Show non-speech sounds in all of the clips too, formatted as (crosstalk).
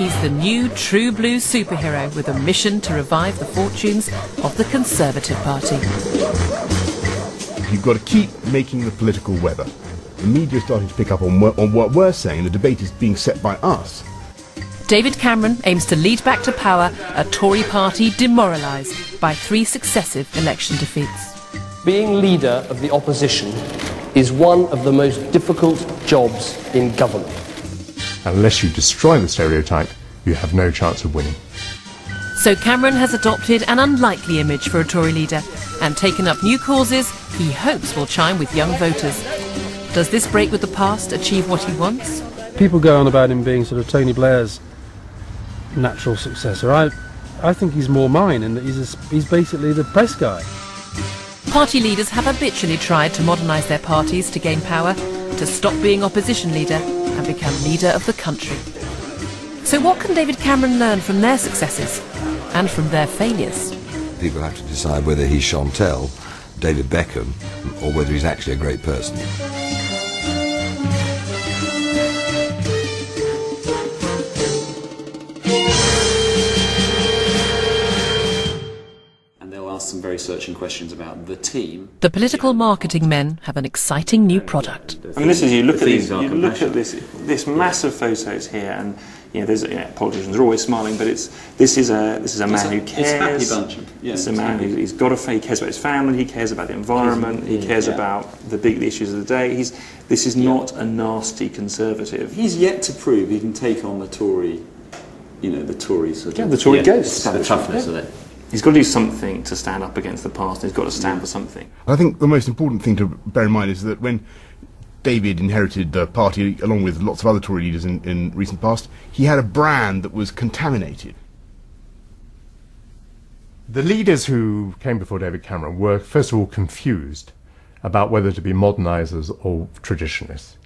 He's the new true blue superhero with a mission to revive the fortunes of the Conservative Party. You've got to keep making the political weather. The media is starting to pick up on, on what we're saying. The debate is being set by us. David Cameron aims to lead back to power a Tory party demoralised by three successive election defeats. Being leader of the opposition is one of the most difficult jobs in government. Unless you destroy the stereotype, you have no chance of winning. So Cameron has adopted an unlikely image for a Tory leader and taken up new causes he hopes will chime with young voters. Does this break with the past achieve what he wants? People go on about him being sort of Tony Blair's natural successor. I, I think he's more mine in that he's, a, he's basically the press guy. Party leaders have habitually tried to modernise their parties to gain power, to stop being opposition leader and become leader of the country. So what can David Cameron learn from their successes and from their failures? People have to decide whether he's Chantel, David Beckham, or whether he's actually a great person. Some very searching questions about the team. The political marketing men have an exciting new product. I mean, this is you look at these, you look at this this massive photos here, and you know, there's you know, politicians are always smiling, but it's this is a this is a man who cares. It's a happy bunch. Of, yeah, it's a man who, he's got a he cares about his family, he cares about the environment, he mm-hmm. cares yeah. about the big issues of the day. He's this is yeah. not a nasty conservative. He's yet to prove he can take on the Tory, you know, the Tory sort yeah, of the Tory ghost, the toughness of it. He's got to do something to stand up against the past. He's got to stand for something. I think the most important thing to bear in mind is that when David inherited the party, along with lots of other Tory leaders in, in recent past, he had a brand that was contaminated. The leaders who came before David Cameron were, first of all, confused about whether to be modernisers or traditionalists.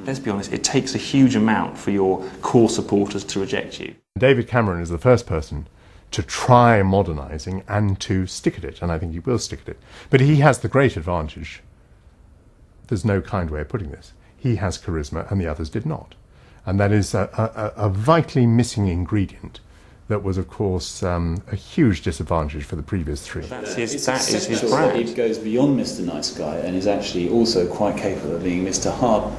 Let's be honest, it takes a huge amount for your core supporters to reject you. David Cameron is the first person to try modernising and to stick at it, and I think he will stick at it. But he has the great advantage. There's no kind way of putting this. He has charisma, and the others did not. And that is a, a, a vitally missing ingredient that was, of course, um, a huge disadvantage for the previous three. That's his, that is his brand. He goes beyond Mr. Nice Guy and is actually also quite capable of being Mr. Hard,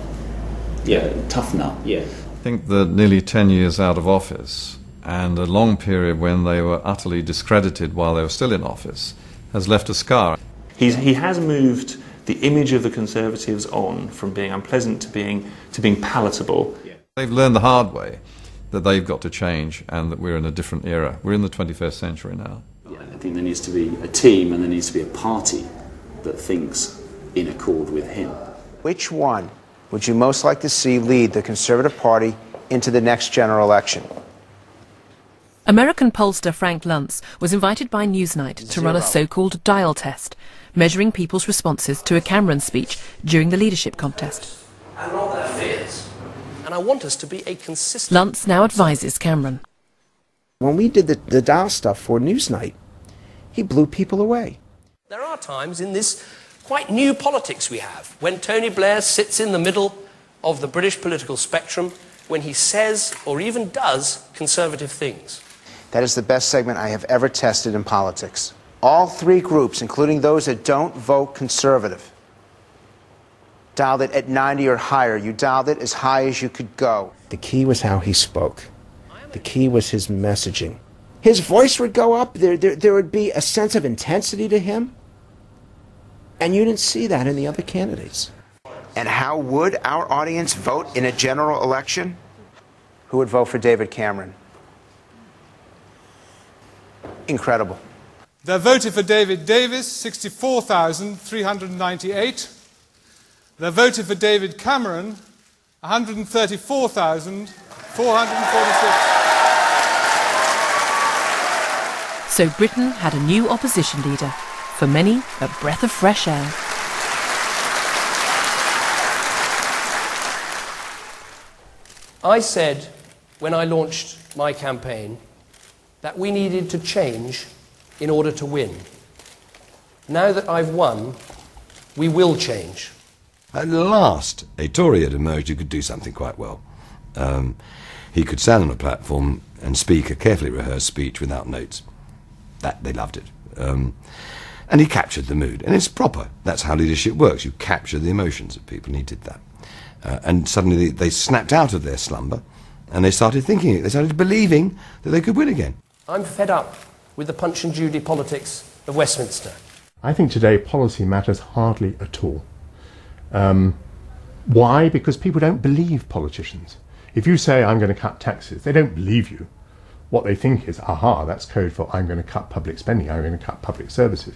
yeah, tough nut. Yeah. I think that nearly 10 years out of office, and a long period when they were utterly discredited while they were still in office has left a scar. He's, he has moved the image of the Conservatives on from being unpleasant to being, to being palatable. Yeah. They've learned the hard way that they've got to change and that we're in a different era. We're in the 21st century now. Yeah, I think there needs to be a team and there needs to be a party that thinks in accord with him. Which one would you most like to see lead the Conservative Party into the next general election? American pollster Frank Luntz was invited by Newsnight to run a so-called dial test, measuring people's responses to a Cameron speech during the leadership contest. And all their fears. And I want us to be a consistent... Luntz now advises Cameron. When we did the, the dial stuff for Newsnight, he blew people away. There are times in this quite new politics we have when Tony Blair sits in the middle of the British political spectrum when he says or even does conservative things. That is the best segment I have ever tested in politics. All three groups, including those that don't vote conservative, dialed it at 90 or higher. You dialed it as high as you could go. The key was how he spoke. The key was his messaging. His voice would go up. There, there, there would be a sense of intensity to him. And you didn't see that in the other candidates. And how would our audience vote in a general election? Who would vote for David Cameron? Incredible. They voted for David Davis, 64,398. They voted for David Cameron, 134,446. So Britain had a new opposition leader. For many, a breath of fresh air. I said when I launched my campaign that we needed to change in order to win. Now that I've won, we will change. At last, a Tory had emerged who could do something quite well. Um, he could stand on a platform and speak a carefully rehearsed speech without notes. That they loved it. Um, and he captured the mood. And it's proper. That's how leadership works. You capture the emotions of people, and he did that. Uh, and suddenly they, they snapped out of their slumber and they started thinking it. They started believing that they could win again. I'm fed up with the punch and judy politics of Westminster. I think today policy matters hardly at all. Um, why? Because people don't believe politicians. If you say, I'm going to cut taxes, they don't believe you. What they think is, aha, that's code for I'm going to cut public spending, I'm going to cut public services.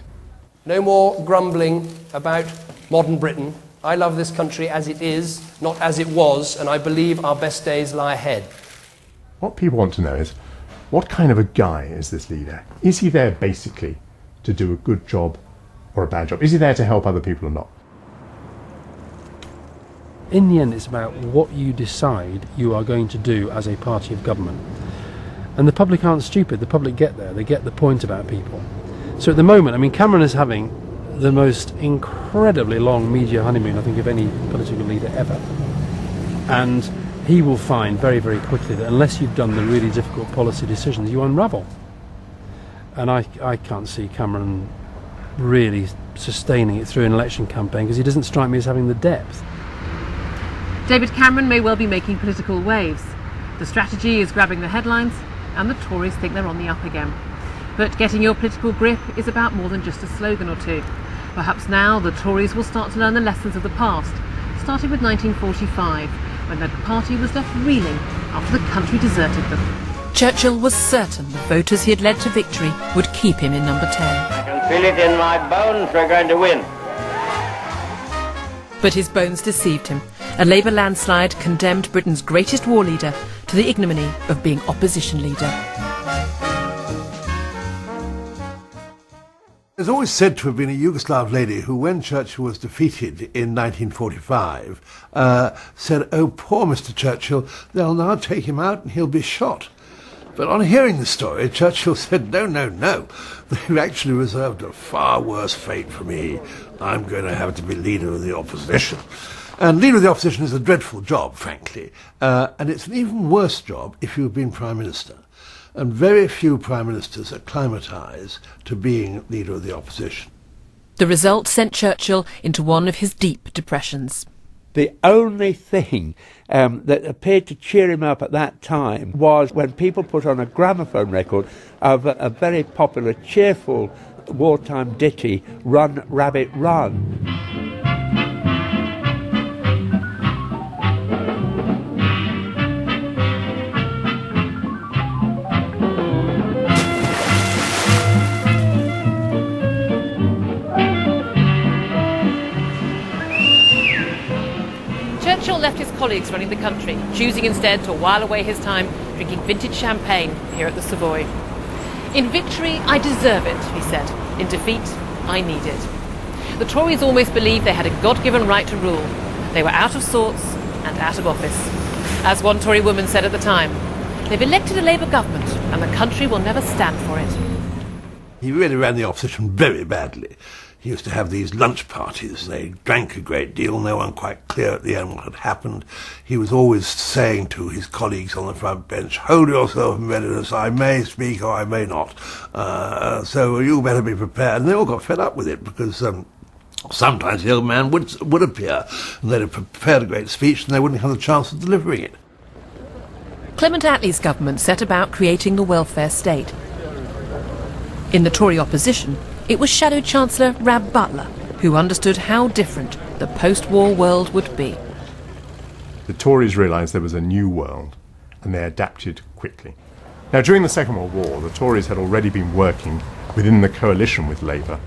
No more grumbling about modern Britain. I love this country as it is, not as it was, and I believe our best days lie ahead. What people want to know is, what kind of a guy is this leader? Is he there basically to do a good job or a bad job? Is he there to help other people or not? In the end, it's about what you decide you are going to do as a party of government. And the public aren't stupid, the public get there, they get the point about people. So at the moment, I mean, Cameron is having the most incredibly long media honeymoon, I think, of any political leader ever. And he will find very, very quickly that unless you've done the really difficult policy decisions, you unravel. And I, I can't see Cameron really sustaining it through an election campaign because he doesn't strike me as having the depth. David Cameron may well be making political waves. The strategy is grabbing the headlines, and the Tories think they're on the up again. But getting your political grip is about more than just a slogan or two. Perhaps now the Tories will start to learn the lessons of the past, starting with 1945, when the party was left reeling after the country deserted them. Churchill was certain the voters he had led to victory would keep him in number 10. I can feel it in my bones we're going to win. But his bones deceived him. A Labour landslide condemned Britain's greatest war leader to the ignominy of being opposition leader. There's always said to have been a Yugoslav lady who, when Churchill was defeated in 1945, uh, said, Oh, poor Mr. Churchill, they'll now take him out and he'll be shot. But on hearing the story, Churchill said, no, no, no. (laughs) They've actually reserved a far worse fate for me. I'm going to have to be leader of the opposition. And leader of the opposition is a dreadful job, frankly. Uh, and it's an even worse job if you've been prime minister. And very few prime ministers acclimatise to being leader of the opposition. The result sent Churchill into one of his deep depressions. The only thing um, that appeared to cheer him up at that time was when people put on a gramophone record of a, a very popular, cheerful wartime ditty, Run Rabbit Run. Colleagues running the country, choosing instead to while away his time drinking vintage champagne here at the Savoy. In victory, I deserve it, he said. In defeat, I need it. The Tories almost believed they had a God given right to rule. They were out of sorts and out of office. As one Tory woman said at the time, they've elected a Labour government and the country will never stand for it. He really ran the opposition very badly. He used to have these lunch parties. They drank a great deal. No one quite clear at the end what had happened. He was always saying to his colleagues on the front bench, hold yourself in readiness. I may speak or I may not. Uh, so you better be prepared. And they all got fed up with it because um, sometimes the old man would, would appear and they'd have prepared a great speech and they wouldn't have the chance of delivering it. Clement Attlee's government set about creating the welfare state. In the Tory opposition, it was Shadow Chancellor Rab Butler who understood how different the post-war world would be. The Tories realised there was a new world and they adapted quickly. Now, during the Second World War, the Tories had already been working within the coalition with Labour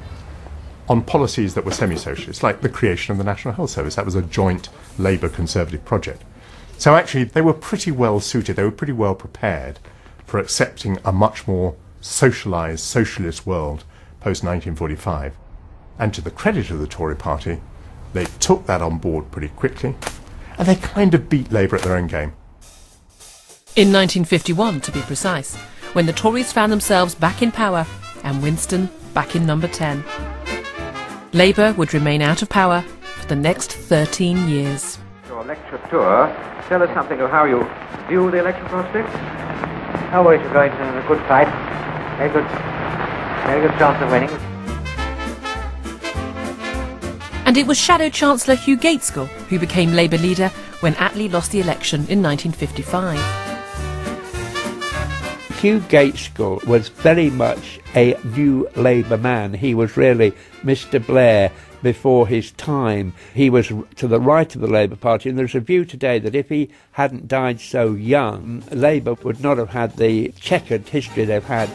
on policies that were semi socialist, like the creation of the National Health Service. That was a joint Labour Conservative project. So, actually, they were pretty well suited, they were pretty well prepared for accepting a much more socialised, socialist world post 1945. And to the credit of the Tory party, they took that on board pretty quickly, and they kind of beat Labour at their own game. In 1951, to be precise, when the Tories found themselves back in power and Winston back in number 10. Labour would remain out of power for the next 13 years. Your lecture tour tell us something of how you view the election prospects? Oh, we shall go into a good fight. Very good, very good chance of winning. And it was Shadow Chancellor Hugh Gaitskell who became Labour leader when Attlee lost the election in 1955. Hugh Gaitskell was very much a new Labour man. He was really Mr Blair before his time. He was to the right of the Labour Party, and there's a view today that if he hadn't died so young, Labour would not have had the checkered history they've had.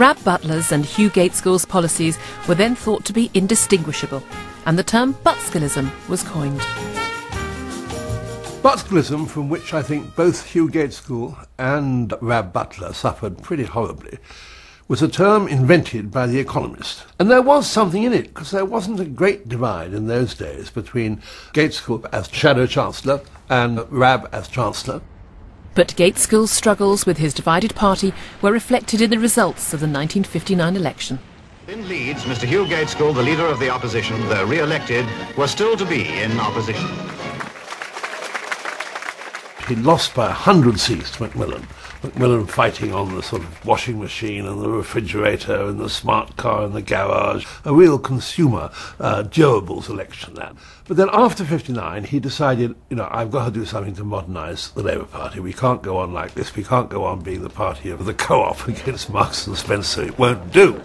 Rab Butler's and Hugh Gaitskell's policies were then thought to be indistinguishable, and the term Butskellism was coined. Butskellism, from which I think both Hugh Gaitskell and Rab Butler suffered pretty horribly, was a term invented by The Economist. And there was something in it, because there wasn't a great divide in those days between Gaitskell as Shadow Chancellor and Rab as Chancellor. But Gaitskell's struggles with his divided party were reflected in the results of the 1959 election. In Leeds, Mr Hugh Gaitskell, the leader of the opposition, though re-elected, was still to be in opposition. He lost by a hundred seats to Macmillan. Macmillan fighting on the sort of washing machine and the refrigerator and the smart car in the garage. A real consumer uh, Goebbels election, that. But then after 59, he decided, you know, I've got to do something to modernise the Labour Party. We can't go on like this. We can't go on being the party of the co-op (laughs) against Marks and Spencer. It won't do.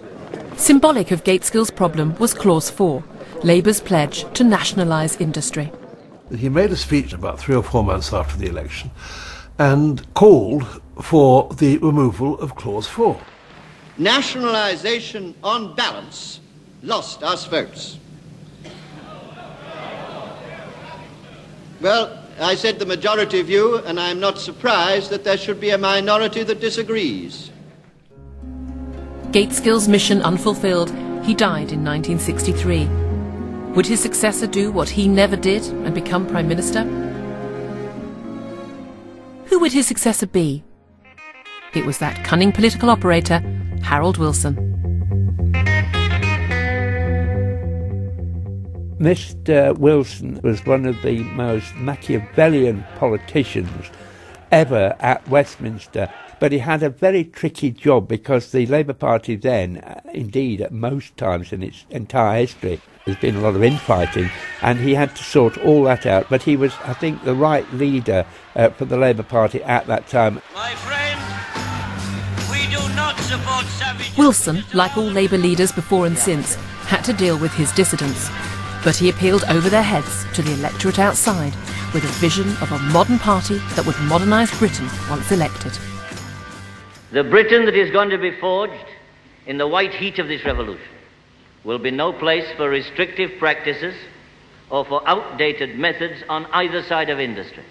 Symbolic of Gaitskell's problem was Clause 4, Labour's pledge to nationalise industry. He made a speech about three or four months after the election and called for the removal of Clause 4. Nationalisation, on balance, lost us votes. Well, I said the majority view, and I'm not surprised that there should be a minority that disagrees. Gaitskell's mission unfulfilled, he died in 1963. Would his successor do what he never did and become Prime Minister? Who would his successor be? It was that cunning political operator, Harold Wilson. Mr. Wilson was one of the most Machiavellian politicians ever at Westminster. But he had a very tricky job because the Labour Party then, uh, indeed at most times in its entire history, there's been a lot of infighting, and he had to sort all that out. But he was, I think, the right leader uh, for the Labour Party at that time. Wilson, like all Labour leaders before and since, had to deal with his dissidents. But he appealed over their heads to the electorate outside with a vision of a modern party that would modernise Britain once elected. The Britain that is going to be forged in the white heat of this revolution will be no place for restrictive practices or for outdated methods on either side of industry.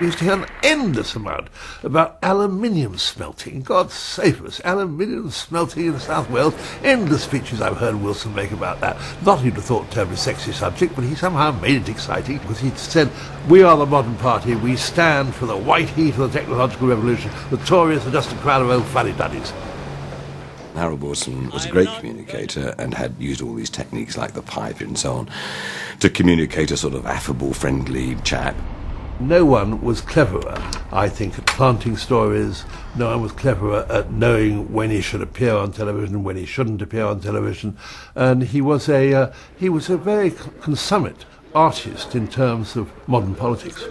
Used to hear an endless amount about aluminium smelting. God save us, aluminium smelting in South Wales. Endless speeches I've heard Wilson make about that. Not you'd have thought terribly sexy subject, but he somehow made it exciting because he said, we are the modern party, we stand for the white heat of the technological revolution. The Tories are just a crowd of old fuddy-duddies. Harold Wilson was a great communicator and had used all these techniques like the pipe and so on to communicate a sort of affable, friendly chap. No one was cleverer, I think, at planting stories. No one was cleverer at knowing when he should appear on television, when he shouldn't appear on television. And he was a, uh, he was a very consummate artist in terms of modern politics.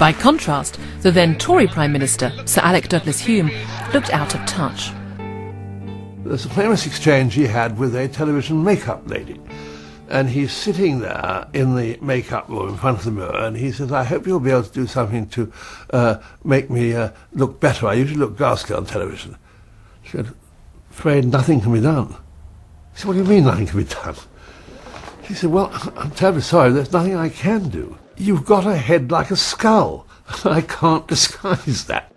By contrast, the then Tory Prime Minister, Sir Alec Douglas Home, looked out of touch. There's a famous exchange he had with a television makeup lady and he's sitting there in the makeup room in front of the mirror, and he says, I hope you'll be able to do something to uh, make me uh, look better. I usually look ghastly on television. She said, afraid nothing can be done. He said, what do you mean nothing can be done? He said, well, I'm terribly sorry, there's nothing I can do. You've got a head like a skull, and I can't disguise that.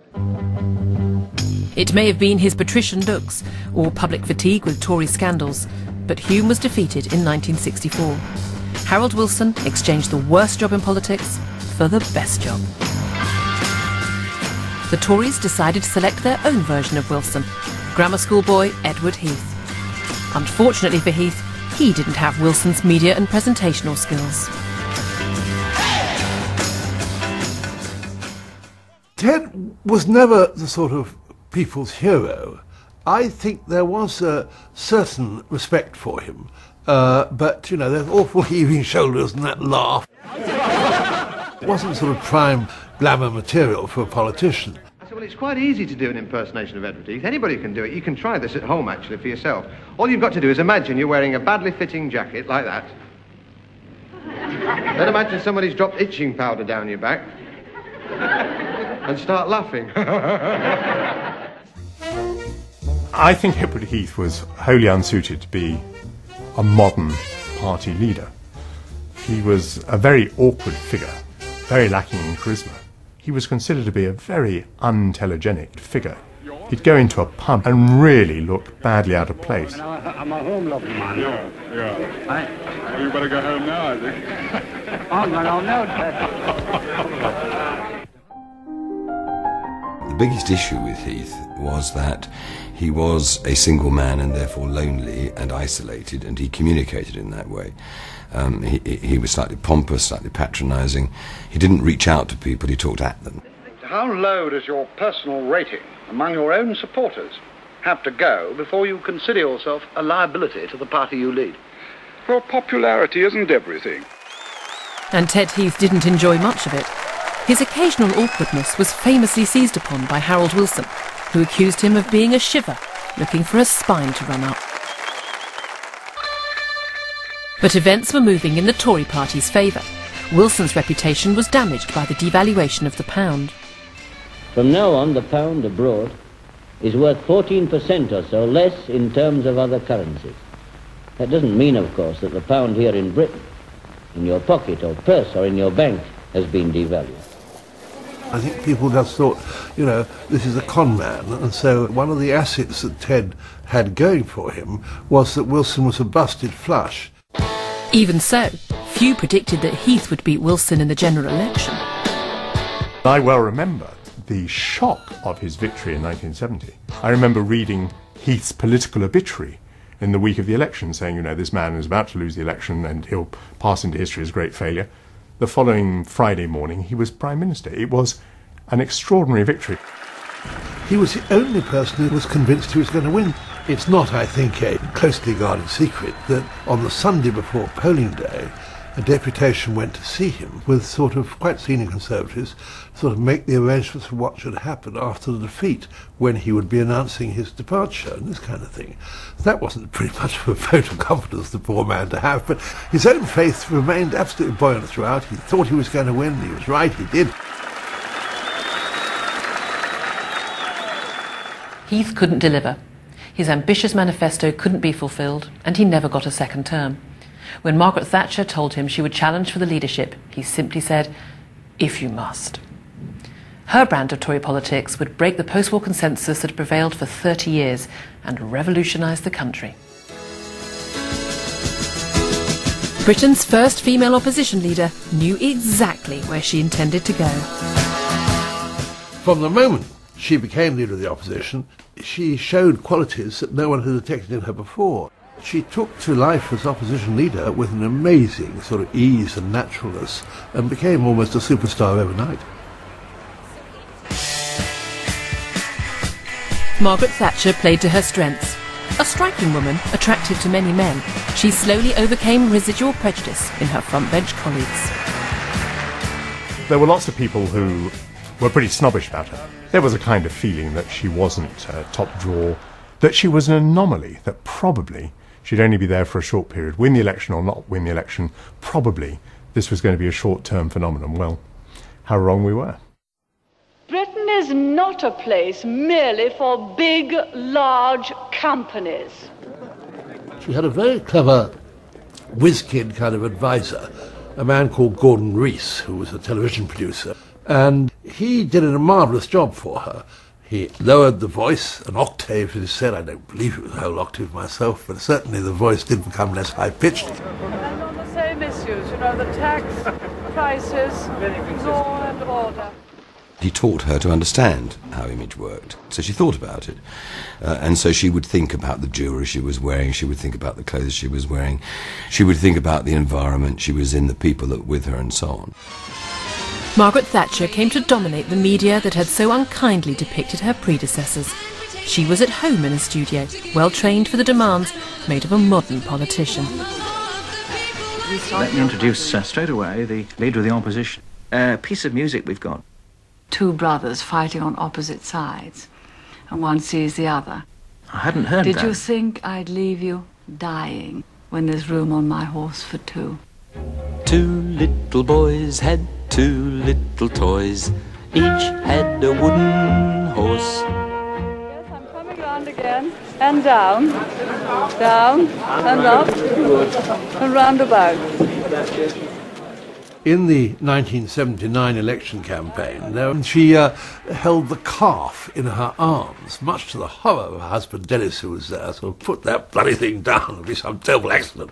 It may have been his patrician looks, or public fatigue with Tory scandals, but Home was defeated in 1964. Harold Wilson exchanged the worst job in politics for the best job. The Tories decided to select their own version of Wilson, grammar school boy Edward Heath. Unfortunately for Heath, he didn't have Wilson's media and presentational skills. Ted was never the sort of people's hero. I think there was a certain respect for him, uh, but you know, there's awful (laughs) heaving shoulders and that laugh. it wasn't sort of prime glamour material for a politician. I said, well, it's quite easy to do an impersonation of Edward Heath. Anybody can do it. You can try this at home, actually, for yourself. All you've got to do is imagine you're wearing a badly fitting jacket like that. then imagine somebody's dropped itching powder down your back. and start laughing. (laughs) I think Edward Heath was wholly unsuited to be a modern party leader. He was a very awkward figure, very lacking in charisma. He was considered to be a very untelegenic figure. He'd go into a pub and really look badly out of place. I'm a home loving man. Yeah, yeah. I, Well, you better go home now, I think. I'm going on now, Ted. The biggest issue with Heath was that he was a single man and therefore lonely and isolated, and he communicated in that way. Um, he, he- he was slightly pompous, slightly patronising. He didn't reach out to people, he talked at them. How low does your personal rating among your own supporters have to go before you consider yourself a liability to the party you lead? Well, popularity isn't everything. And Ted Heath didn't enjoy much of it. His occasional awkwardness was famously seized upon by Harold Wilson, who accused him of being a shiver, looking for a spine to run up. But events were moving in the Tory party's favour. Wilson's reputation was damaged by the devaluation of the pound. From now on, the pound abroad is worth 14% or so less in terms of other currencies. That doesn't mean, of course, that the pound here in Britain, in your pocket or purse or in your bank, has been devalued. I think people just thought, you know, this is a con man. And so one of the assets that Ted had going for him was that Wilson was a busted flush. Even so, few predicted that Heath would beat Wilson in the general election. I well remember the shock of his victory in 1970. I remember reading Heath's political obituary in the week of the election, saying, you know, this man is about to lose the election and he'll pass into history as a great failure. The following Friday morning, he was Prime Minister. It was an extraordinary victory. He was the only person who was convinced he was going to win. It's not, I think, a closely guarded secret that on the Sunday before polling day, a deputation went to see him with sort of quite senior conservatives, sort of make the arrangements for what should happen after the defeat, when he would be announcing his departure and this kind of thing. That wasn't pretty (laughs) much of a vote of confidence the poor man to have, but his own faith remained absolutely buoyant throughout. He thought he was going to win. He was right. He did. Heath couldn't deliver. His ambitious manifesto couldn't be fulfilled, and he never got a second term. When Margaret Thatcher told him she would challenge for the leadership, he simply said, if you must. Her brand of Tory politics would break the post war consensus that had prevailed for 30 years and revolutionise the country. Britain's first female opposition leader knew exactly where she intended to go. From the moment she became leader of the opposition, she showed qualities that no one had detected in her before. She took to life as opposition leader with an amazing sort of ease and naturalness and became almost a superstar overnight. Margaret Thatcher played to her strengths. A striking woman, attractive to many men, she slowly overcame residual prejudice in her front bench colleagues. There were lots of people who were pretty snobbish about her. There was a kind of feeling that she wasn't uh, top draw, that she was an anomaly, that probably she'd only be there for a short period, win the election or not win the election, probably this was going to be a short-term phenomenon. Well, how wrong we were. Britain is not a place merely for big, large companies. She had a very clever whiz-kid kind of advisor, a man called Gordon Reece, who was a television producer. And he did a marvellous job for her. He lowered the voice an octave, as he said. I don't believe it was a whole octave myself, but certainly the voice did become less high-pitched. And on the same issues, you know, the tax, (laughs) prices, law and order. He taught her to understand how image worked. So she thought about it. Uh, and so she would think about the jewellery she was wearing, she would think about the clothes she was wearing, she would think about the environment she was in, the people that were with her, and so on. Margaret Thatcher came to dominate the media that had so unkindly depicted her predecessors. She was at home in a studio, well trained for the demands made of a modern politician. Let me introduce uh, straight away the leader of the opposition. A piece of music we've got. Two brothers fighting on opposite sides, and one sees the other. I hadn't heard Did that. you think I'd leave you dying when there's room on my horse for two? Two little boys had two little toys. Each had a wooden horse. Yes, I'm coming round again, and down, down, and up, and round about. In the 1979 election campaign, she uh, held the calf in her arms, much to the horror of her husband Denis, who was there. So put that bloody thing down, it'll be some terrible accident.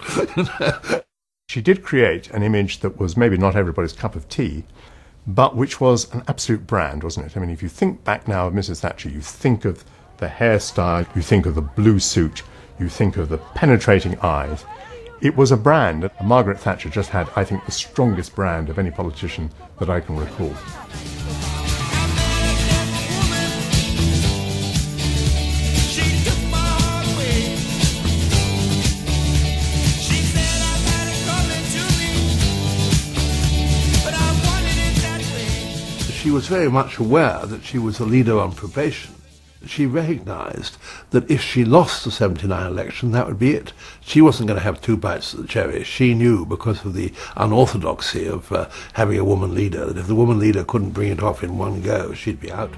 (laughs) She did create an image that was maybe not everybody's cup of tea, but which was an absolute brand, wasn't it? I mean, if you think back now of Mrs. Thatcher, you think of the hairstyle, you think of the blue suit, you think of the penetrating eyes. It was a brand. and Margaret Thatcher just had, I think, the strongest brand of any politician that I can recall. She was very much aware that she was a leader on probation. She recognised that if she lost the 79 election, that would be it. She wasn't going to have two bites of the cherry. She knew, because of the unorthodoxy of uh, having a woman leader, that if the woman leader couldn't bring it off in one go, she'd be out.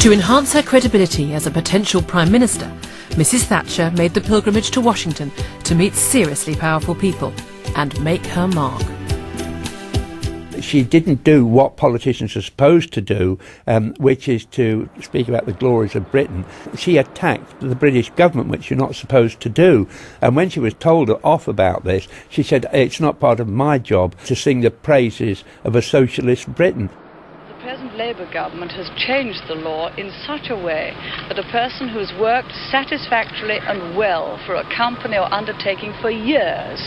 To enhance her credibility as a potential Prime Minister, Mrs. Thatcher made the pilgrimage to Washington to meet seriously powerful people and make her mark. She didn't do what politicians are supposed to do, um, which is to speak about the glories of Britain. She attacked the British government, which you're not supposed to do. And when she was told off about this, she said, It's not part of my job to sing the praises of a socialist Britain. The present Labour government has changed the law in such a way that a person who's worked satisfactorily and well for a company or undertaking for years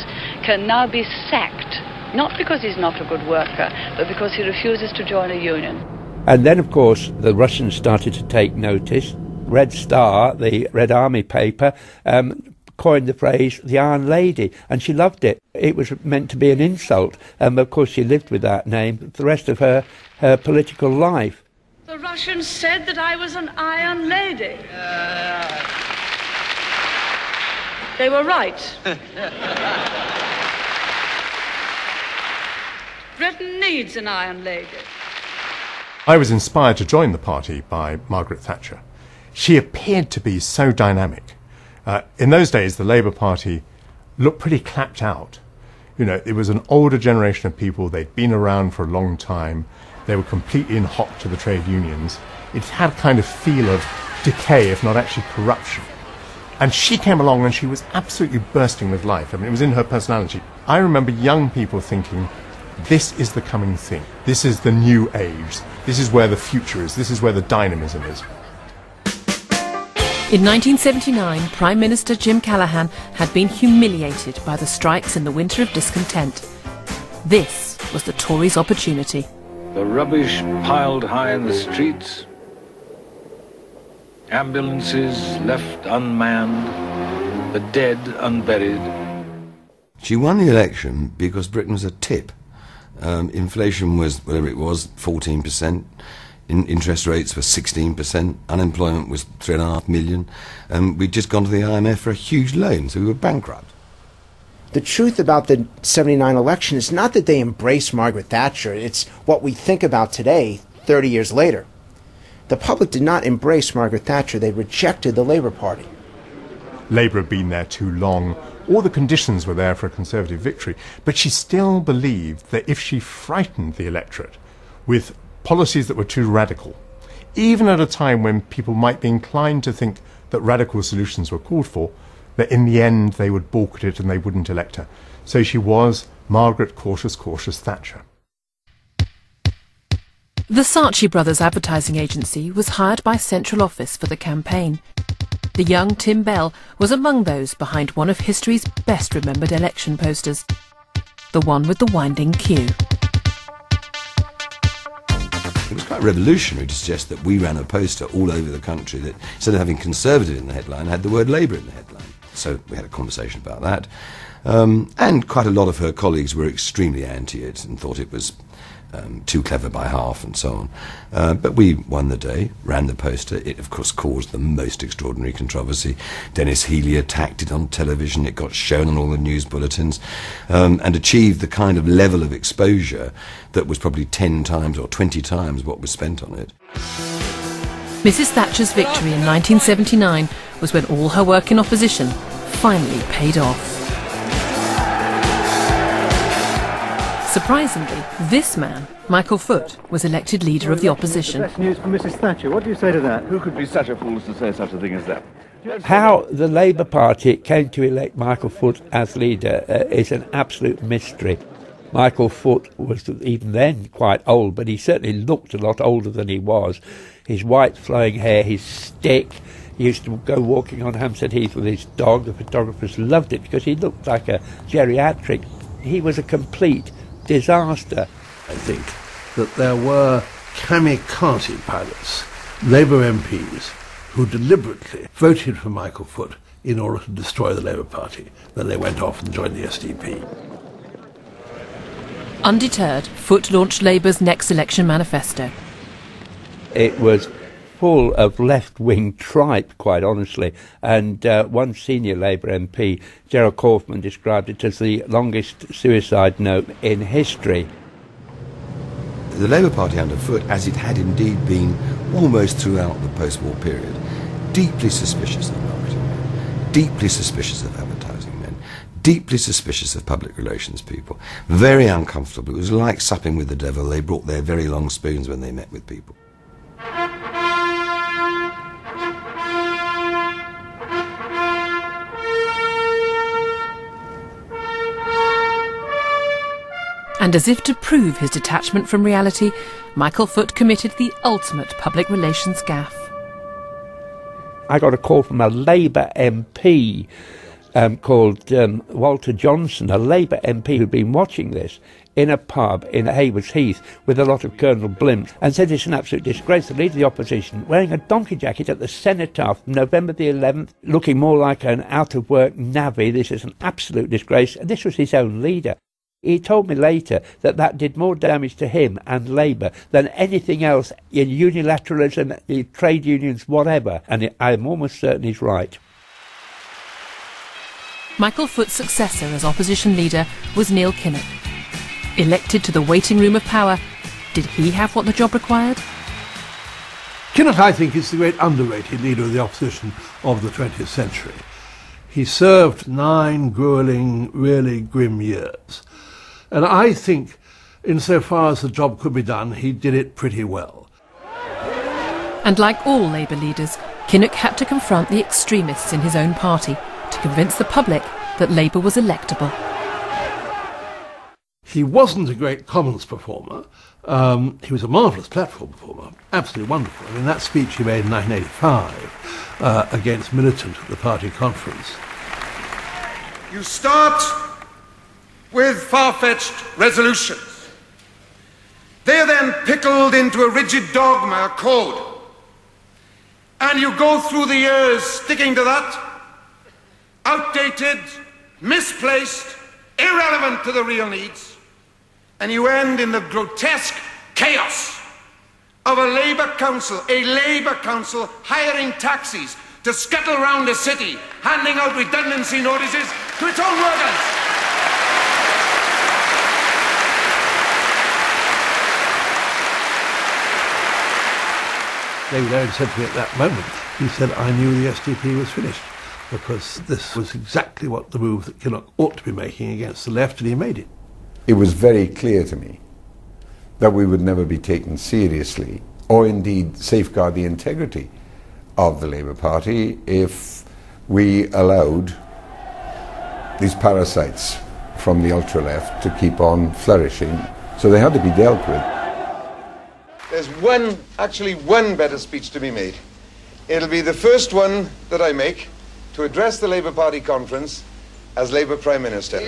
can now be sacked. Not because he's not a good worker, but because he refuses to join a union. And then, of course, the Russians started to take notice. Red Star, the Red Army paper, um, coined the phrase the Iron Lady, and she loved it. It was meant to be an insult, and of course, she lived with that name the rest of her, her political life. The Russians said that I was an Iron Lady. They were right. (laughs) Britain needs an Iron Lady. I was inspired to join the party by Margaret Thatcher. She appeared to be so dynamic. Uh, in those days, the Labour Party looked pretty clapped out. You know, it was an older generation of people, they'd been around for a long time, they were completely in hock to the trade unions. It had a kind of feel of decay, if not actually corruption. And she came along and she was absolutely bursting with life. I mean, it was in her personality. I remember young people thinking, this is the coming thing. This is the new age. This is where the future is. This is where the dynamism is. In 1979, Prime Minister Jim Callaghan had been humiliated by the strikes in the winter of discontent. This was the Tories' opportunity. The rubbish piled high in the streets, ambulances left unmanned, the dead unburied. She won the election because Britain was a tip. Um, inflation was whatever it was, 14%. In interest rates were 16%. Unemployment was three and a half million. And we'd just gone to the IMF for a huge loan, so we were bankrupt. The truth about the 79 election is not that they embraced Margaret Thatcher, it's what we think about today, 30 years later. The public did not embrace Margaret Thatcher, they rejected the Labour Party. Labour had been there too long. All the conditions were there for a Conservative victory. But she still believed that if she frightened the electorate with policies that were too radical, even at a time when people might be inclined to think that radical solutions were called for, that in the end they would balk at it and they wouldn't elect her. So she was Margaret Cautious Cautious Thatcher. The Saatchi Brothers advertising agency was hired by Central Office for the campaign. The young Tim Bell was among those behind one of history's best remembered election posters, the one with the winding queue. It was quite revolutionary to suggest that we ran a poster all over the country that instead of having Conservative in the headline, had the word Labour in the headline. So we had a conversation about that. Um, and quite a lot of her colleagues were extremely anti it and thought it was um, too clever by half and so on. Uh, but we won the day, ran the poster. It, of course, caused the most extraordinary controversy. Denis Healey attacked it on television. It got shown on all the news bulletins um, and achieved the kind of level of exposure that was probably 10 times or 20 times what was spent on it. Mrs Thatcher's victory in 1979 was when all her work in opposition finally paid off. Surprisingly, this man, Michael Foot, was elected leader of the opposition. Best news for Mrs Thatcher. What do you say to that? Who could be such a fool as to say such a thing as that? How the Labour Party came to elect Michael Foot as leader uh, is an absolute mystery. Michael Foot was even then quite old, but he certainly looked a lot older than he was. His white flowing hair, his stick. He used to go walking on Hampstead Heath with his dog. The photographers loved it because he looked like a geriatric. He was a complete disaster. I think that there were kamikaze pilots, Labour MPs, who deliberately voted for Michael Foot in order to destroy the Labour Party. Then they went off and joined the SDP. Undeterred, Foot launched Labour's next election manifesto. It was full of left-wing tripe, quite honestly. And uh, one senior Labour MP, Gerald Kaufman, described it as the longest suicide note in history. The Labour Party underfoot, as it had indeed been almost throughout the post-war period, deeply suspicious of marketing men, deeply suspicious of advertising men, deeply suspicious of public relations people, very uncomfortable. It was like supping with the devil. They brought their very long spoons when they met with people. And as if to prove his detachment from reality, Michael Foot committed the ultimate public relations gaffe. I got a call from a Labour MP um, called um, Walter Johnson, a Labour MP who'd been watching this in a pub in Haywards Heath with a lot of Colonel Blimps and said it's an absolute disgrace. The leader of the opposition wearing a donkey jacket at the cenotaph November the 11th, looking more like an out of work navvy. This is an absolute disgrace. And this was his own leader. He told me later that that did more damage to him and Labour than anything else in unilateralism, trade unions, whatever. And I'm almost certain he's right. Michael Foot's successor as opposition leader was Neil Kinnock. Elected to the waiting room of power, did he have what the job required? Kinnock, I think, is the great underrated leader of the opposition of the 20th century. He served nine grueling, really grim years. And I think, insofar as the job could be done, he did it pretty well. And like all Labour leaders, Kinnock had to confront the extremists in his own party to convince the public that Labour was electable. He wasn't a great Commons performer. Um, he was a marvellous platform performer, absolutely wonderful. I mean, that speech he made in 1985 uh, against Militant at the party conference. You start with far-fetched resolutions. They are then pickled into a rigid dogma, a code. And you go through the years sticking to that, outdated, misplaced, irrelevant to the real needs, and you end in the grotesque chaos of a Labour council, a Labour council hiring taxis to scuttle around the city, handing out redundancy notices to its own workers. David Owen said to me at that moment, he said, I knew the SDP was finished because this was exactly what the move that Kinnock ought to be making against the left, and he made it. It was very clear to me that we would never be taken seriously or indeed safeguard the integrity of the Labour Party if we allowed these parasites from the ultra left to keep on flourishing. So they had to be dealt with. There's one, actually one better speech to be made. It'll be the first one that I make to address the Labour Party conference as Labour Prime Minister.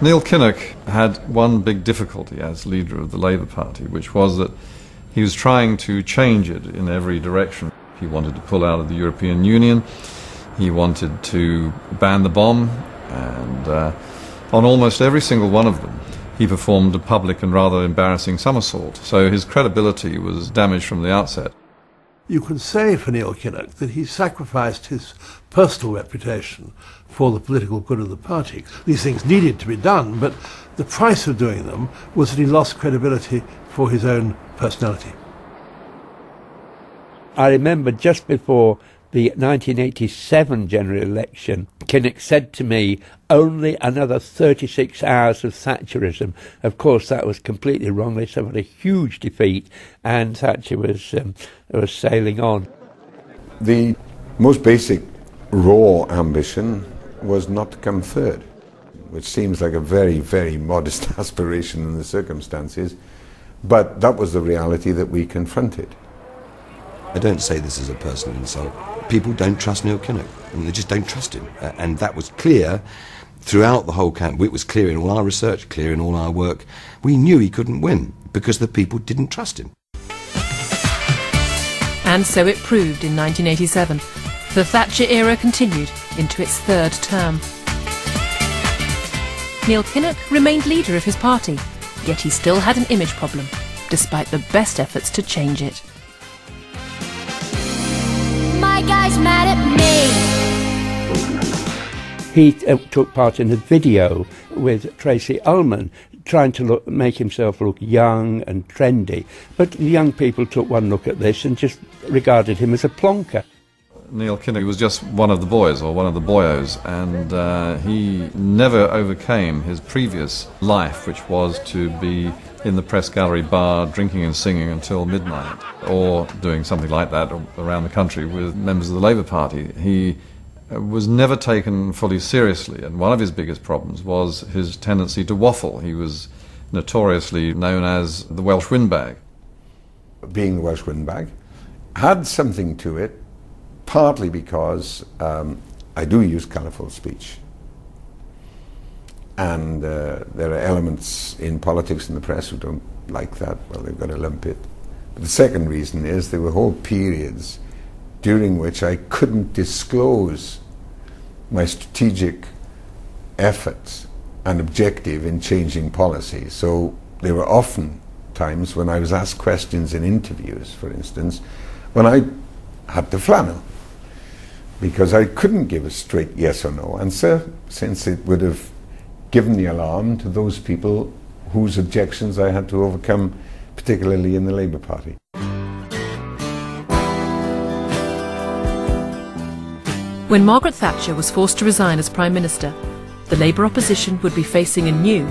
Neil Kinnock had one big difficulty as leader of the Labour Party, which was that he was trying to change it in every direction. He wanted to pull out of the European Union, he wanted to ban the bomb, and uh, on almost every single one of them, he performed a public and rather embarrassing somersault. So his credibility was damaged from the outset. You can say for Neil Kinnock that he sacrificed his personal reputation for the political good of the party. These things needed to be done, but the price of doing them was that he lost credibility for his own personality. I remember just before the 1987 general election, Kinnock said to me, only another 36 hours of Thatcherism. Of course, that was completely wrong. They suffered a huge defeat, and Thatcher was, um, was sailing on. The most basic raw ambition was not to come third, which seems like a very, very modest (laughs) aspiration in the circumstances, but that was the reality that we confronted. I don't say this as a personal insult. People don't trust Neil Kinnock, and they just don't trust him. Uh, and that was clear throughout the whole camp. It was clear in all our research, clear in all our work. We knew he couldn't win because the people didn't trust him. And so it proved in 1987. The Thatcher era continued into its third term. Neil Kinnock remained leader of his party, yet he still had an image problem, despite the best efforts to change it. My guy's mad at me. He uh, took part in a video with Tracey Ullman trying to look, make himself look young and trendy. But young people took one look at this and just regarded him as a plonker. Neil Kinnock was just one of the boys or one of the boyos, and uh, he never overcame his previous life, which was to be in the press gallery bar drinking and singing until midnight, or doing something like that around the country with members of the Labour Party. He uh, was never taken fully seriously, and one of his biggest problems was his tendency to waffle. He was notoriously known as the Welsh windbag. Being the Welsh windbag had something to it, partly because um, I do use colourful speech. And uh, there are elements in politics and the press who don't like that. Well, they've got to lump it. But the second reason is there were whole periods during which I couldn't disclose my strategic efforts and objective in changing policy. So there were often times when I was asked questions in interviews, for instance, when I had to flannel because I couldn't give a straight yes or no answer since it would have given the alarm to those people whose objections I had to overcome, particularly in the Labour Party. When Margaret Thatcher was forced to resign as Prime Minister, the Labour opposition would be facing a new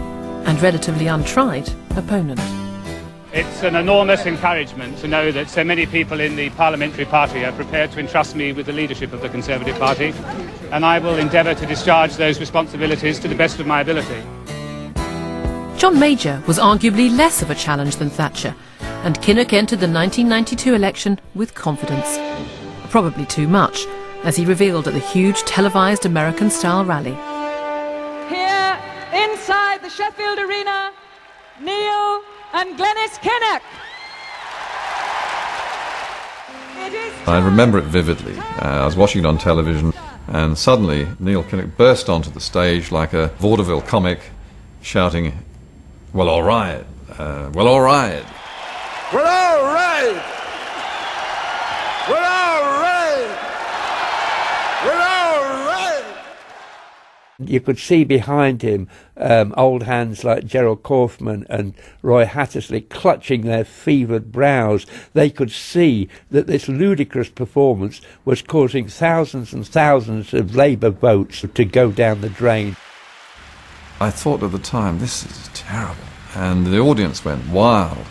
and relatively untried opponent. It's an enormous encouragement to know that so many people in the parliamentary party are prepared to entrust me with the leadership of the Conservative Party, and I will endeavour to discharge those responsibilities to the best of my ability. John Major was arguably less of a challenge than Thatcher, and Kinnock entered the 1992 election with confidence. Probably too much, as he revealed at the huge televised American-style rally. Here, inside the Sheffield Arena, Neil and Glenys Kinnock. I remember it vividly. Uh, I was watching it on television, and suddenly Neil Kinnock burst onto the stage like a vaudeville comic, shouting, Well, all right, uh, well, all right. Well, all right. Well, all right. Well, all right. You could see behind him um, old hands like Gerald Kaufman and Roy Hattersley clutching their fevered brows. They could see that this ludicrous performance was causing thousands and thousands of Labour votes to go down the drain. I thought at the time, this is terrible. And the audience went wild.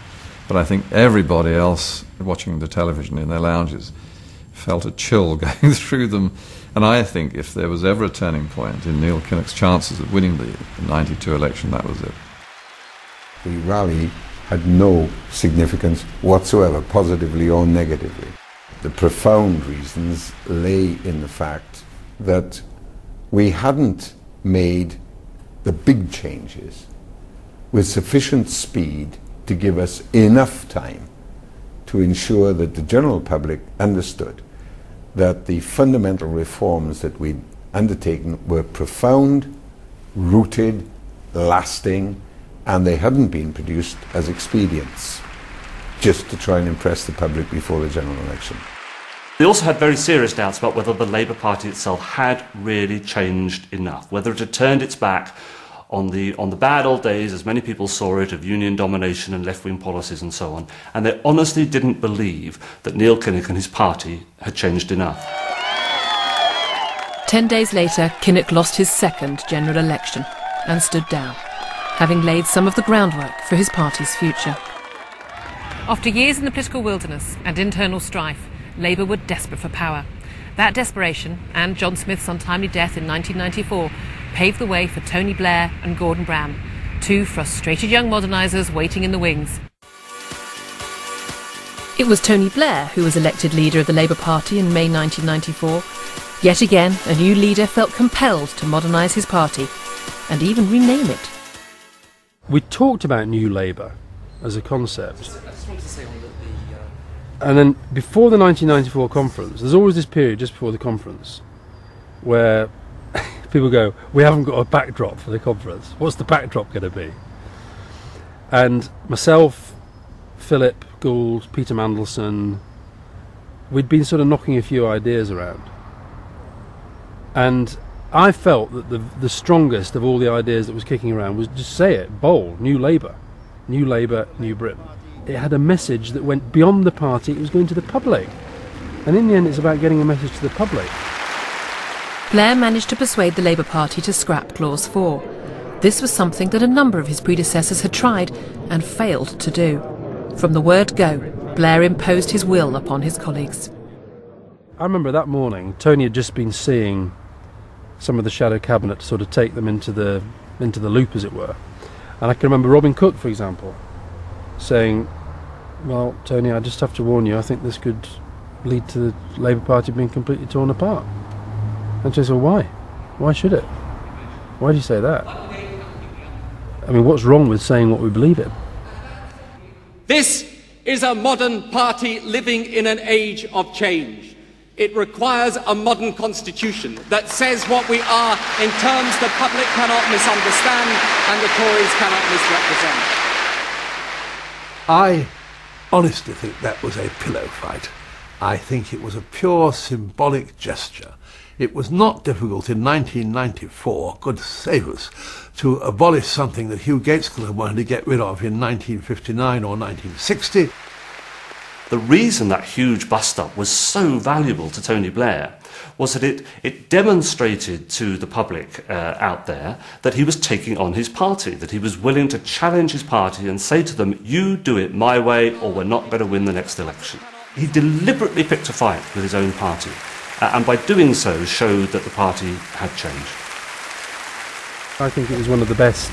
But I think everybody else watching the television in their lounges felt a chill (laughs) going through them. And I think if there was ever a turning point in Neil Kinnock's chances of winning the 92 election, that was it. The rally had no significance whatsoever, positively or negatively. The profound reasons lay in the fact that we hadn't made the big changes with sufficient speed to give us enough time to ensure that the general public understood that the fundamental reforms that we'd undertaken were profound, rooted, lasting, and they hadn't been produced as expedients just to try and impress the public before the general election. They also had very serious doubts about whether the Labour Party itself had really changed enough, whether it had turned its back on the, on the bad old days, as many people saw it, of union domination and left wing policies and so on. And they honestly didn't believe that Neil Kinnock and his party had changed enough. Ten days later, Kinnock lost his second general election and stood down, having laid some of the groundwork for his party's future. After years in the political wilderness and internal strife, Labour were desperate for power. That desperation, and John Smith's untimely death in 1994, paved the way for Tony Blair and Gordon Brown, two frustrated young modernisers waiting in the wings. It was Tony Blair who was elected leader of the Labour Party in May 1994. Yet again, a new leader felt compelled to modernise his party and even rename it. We talked about New Labour as a concept. And then before the 1994 conference, there's always this period just before the conference where (laughs) people go, We haven't got a backdrop for the conference. What's the backdrop going to be? And myself, Philip Gould, Peter Mandelson, we'd been sort of knocking a few ideas around. And I felt that the, the strongest of all the ideas that was kicking around was just say it, bold, New Labour. New Labour, New Britain. It had a message that went beyond the party, it was going to the public. And in the end, it's about getting a message to the public. Blair managed to persuade the Labour Party to scrap Clause 4. This was something that a number of his predecessors had tried and failed to do. From the word go, Blair imposed his will upon his colleagues. I remember that morning, Tony had just been seeing some of the shadow cabinet sort of take them into the into the loop, as it were. And I can remember Robin Cook, for example, saying, "Well, Tony, I just have to warn you. I think this could lead to the Labour Party being completely torn apart." And she said, "Well, why? Why should it? Why do you say that? I mean, what's wrong with saying what we believe in?" This is a modern party living in an age of change. It requires a modern constitution that says what we are in terms the public cannot misunderstand and the Tories cannot misrepresent. I honestly think that was a pillow fight. I think it was a pure symbolic gesture. It was not difficult in 1994, good save us, to abolish something that Hugh Gaitskell wanted to get rid of in 1959 or 1960. The reason that huge bust up was so valuable to Tony Blair was that it, it demonstrated to the public uh, out there that he was taking on his party, that he was willing to challenge his party and say to them, You do it my way, or we're not going to win the next election. He deliberately picked a fight with his own party, uh, and by doing so, showed that the party had changed. I think it was one of the best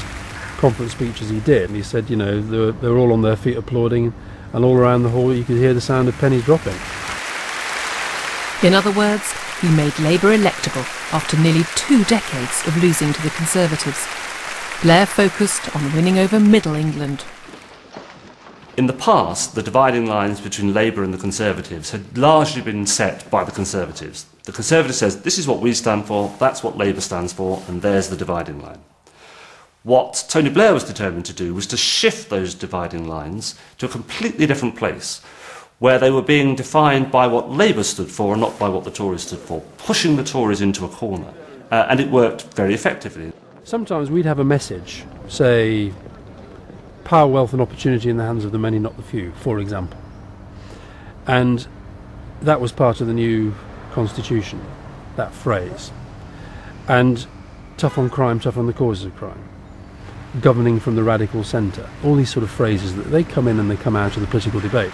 conference speeches he did. He said, you know, they were, they were all on their feet applauding, and all around the hall you could hear the sound of pennies dropping. In other words, he made Labour electable after nearly two decades of losing to the Conservatives. Blair focused on winning over Middle England. In the past, the dividing lines between Labour and the Conservatives had largely been set by the Conservatives. The Conservative says, this is what we stand for, that's what Labour stands for, and there's the dividing line. What Tony Blair was determined to do was to shift those dividing lines to a completely different place, where they were being defined by what Labour stood for and not by what the Tories stood for, pushing the Tories into a corner. Uh, and it worked very effectively. Sometimes we'd have a message, say, power, wealth, and opportunity in the hands of the many, not the few, for example. And that was part of the new constitution, that phrase. And tough on crime, tough on the causes of crime. Governing from the radical centre. All these sort of phrases that they come in and they come out of the political debate.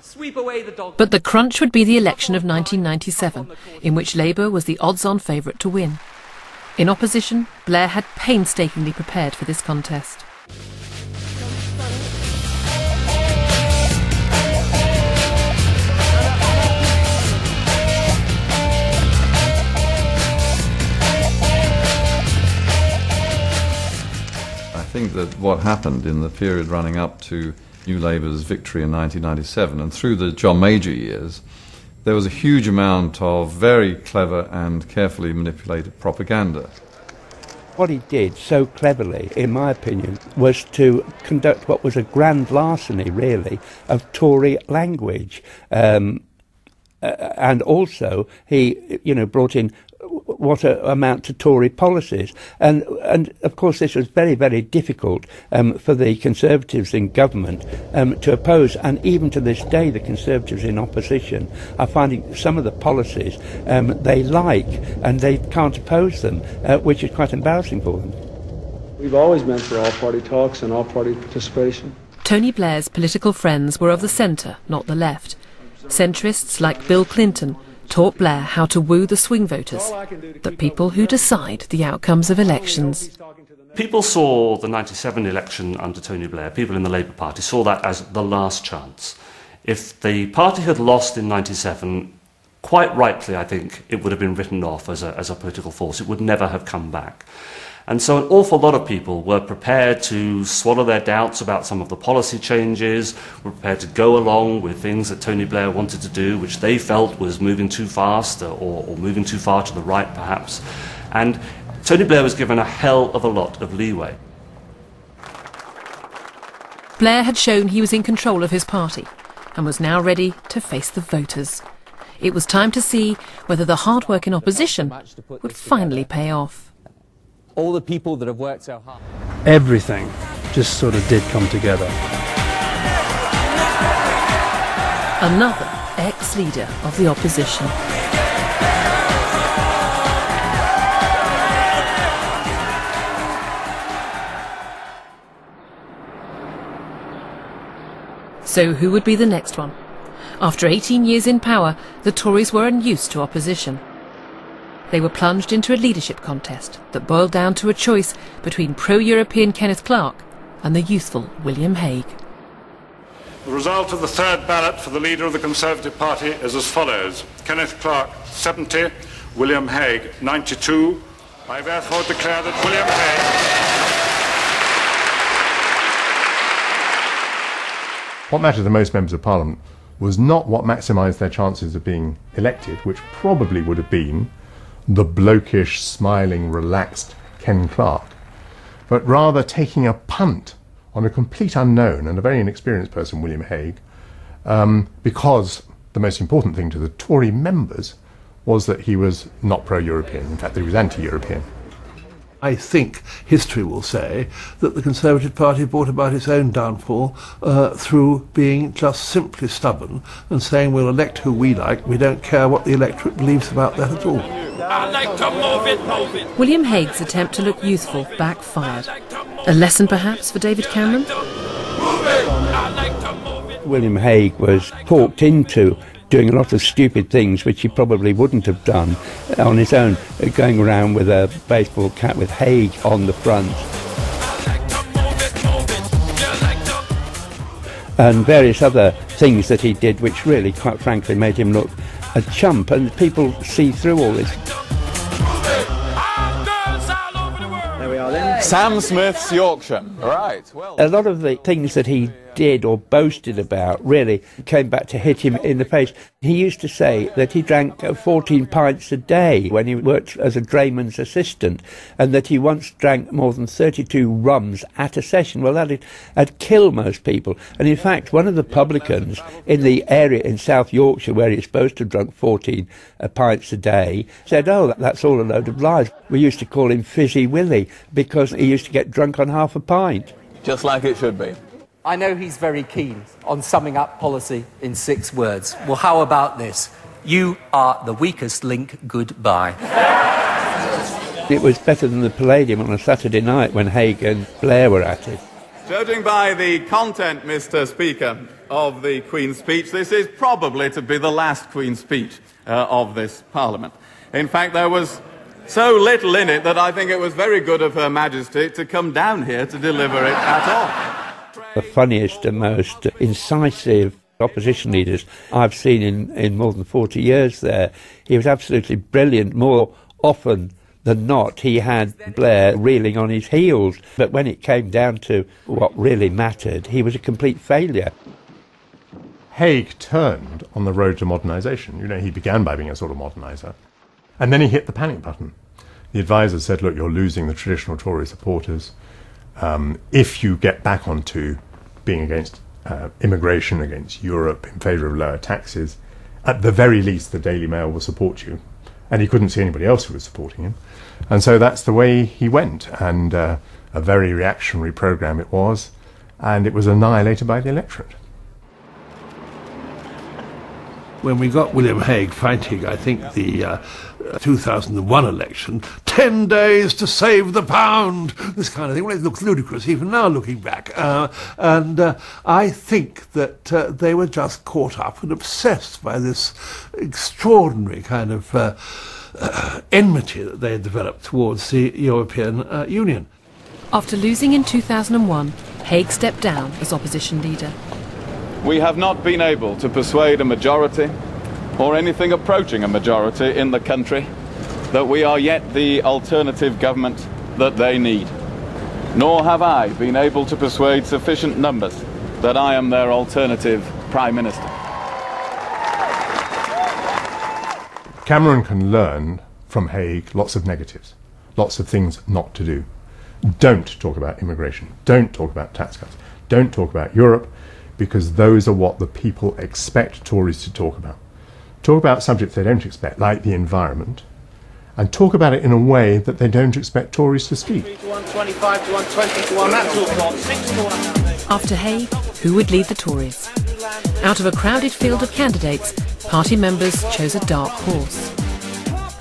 Sweep away the dog. But the crunch would be the election of 1997, in which Labour was the odds on favourite to win. In opposition, Blair had painstakingly prepared for this contest. Think that what happened in the period running up to New Labour's victory in 1997 and through the John Major years, there was a huge amount of very clever and carefully manipulated propaganda. What he did so cleverly, in my opinion, was to conduct what was a grand larceny, really, of Tory language. Um, uh, and also, he, you know, brought in what amount to Tory policies. And, and of course, this was very, very difficult um, for the Conservatives in government um, to oppose. And even to this day, the Conservatives in opposition are finding some of the policies um, they like and they can't oppose them, uh, which is quite embarrassing for them. We've always been for all party talks and all party participation. Tony Blair's political friends were of the centre, not the left. Centrists like Bill Clinton taught Blair how to woo the swing voters, the people who decide the outcomes of elections. People saw the 97 election under Tony Blair, people in the Labour Party saw that as the last chance. If the party had lost in 97, quite rightly, I think, it would have been written off as a, as a political force. It would never have come back. And so an awful lot of people were prepared to swallow their doubts about some of the policy changes, were prepared to go along with things that Tony Blair wanted to do, which they felt was moving too fast or, or moving too far to the right, perhaps. And Tony Blair was given a hell of a lot of leeway. Blair had shown he was in control of his party and was now ready to face the voters. It was time to see whether the hard work in opposition would finally pay off all the people that have worked so hard. Everything just sort of did come together. Another ex-leader of the opposition. So who would be the next one? After 18 years in power, the Tories were unused to opposition. They were plunged into a leadership contest that boiled down to a choice between pro-European Kenneth Clarke and the youthful William Hague. The result of the third ballot for the leader of the Conservative Party is as follows. Kenneth Clarke, 70. William Hague, 92. I therefore declare that William Hague... What mattered to most members of Parliament was not what maximised their chances of being elected, which probably would have been the blokish, smiling, relaxed Ken Clarke, but rather taking a punt on a complete unknown and a very inexperienced person, William Hague, um, because the most important thing to the Tory members was that he was not pro-European. In fact, that he was anti-European. I think history will say that the Conservative Party brought about its own downfall uh, through being just simply stubborn and saying we'll elect who we like, we don't care what the electorate believes about that at all. I like to move it, move it. William Hague's attempt to look youthful backfired. A lesson perhaps for David Cameron? William Hague was talked into doing a lot of stupid things which he probably wouldn't have done on his own, going around with a baseball cap with Hague on the front. And various other things that he did which really, quite frankly, made him look a chump, and people see through all this. There we are then. Sam Smith's Yorkshire. Right. Well. A lot of the things that he did or boasted about really came back to hit him in the face. He used to say that he drank 14 pints a day when he worked as a drayman's assistant and that he once drank more than 32 rums at a session. Well, that'd, that'd kill most people. And in fact, one of the publicans in the area in South Yorkshire where he's supposed to have drunk 14 uh, pints a day said, oh, that's all a load of lies. We used to call him Fizzy Willie because he used to get drunk on half a pint. Just like it should be. I know he's very keen on summing up policy in six words. Well, how about this? You are the weakest link, goodbye. It was better than the Palladium on a Saturday night when Hague and Blair were at it. Judging by the content, Mr. Speaker, of the Queen's speech, this is probably to be the last Queen's speech uh, of this Parliament. In fact, there was so little in it that I think it was very good of Her Majesty to come down here to deliver it at all the funniest and most incisive opposition leaders I've seen in, in more than 40 years there. He was absolutely brilliant, more often than not, he had Blair reeling on his heels. But when it came down to what really mattered, he was a complete failure. Hague turned on the road to modernisation. You know, he began by being a sort of moderniser. And then he hit the panic button. The advisors said, look, you're losing the traditional Tory supporters. Um, if you get back onto being against uh, immigration, against Europe, in favour of lower taxes, at the very least, the Daily Mail will support you. And he couldn't see anybody else who was supporting him. And so that's the way he went. And uh, a very reactionary programme it was. And it was annihilated by the electorate. when we got William Hague fighting, I think, the uh, 2001 election, 10 days to save the pound, this kind of thing. Well, it looks ludicrous even now looking back. Uh, and uh, I think that uh, they were just caught up and obsessed by this extraordinary kind of uh, uh, enmity that they had developed towards the European Union. After losing in 2001, Hague stepped down as opposition leader. We have not been able to persuade a majority, or anything approaching a majority in the country, that we are yet the alternative government that they need. Nor have I been able to persuade sufficient numbers that I am their alternative Prime Minister. Cameron can learn from Hague lots of negatives, lots of things not to do. Don't talk about immigration. Don't talk about tax cuts. Don't talk about Europe because those are what the people expect Tories to talk about. Talk about subjects they don't expect, like the environment, and talk about it in a way that they don't expect Tories to speak. After Hague, who would lead the Tories? Out of a crowded field of candidates, party members chose a dark horse.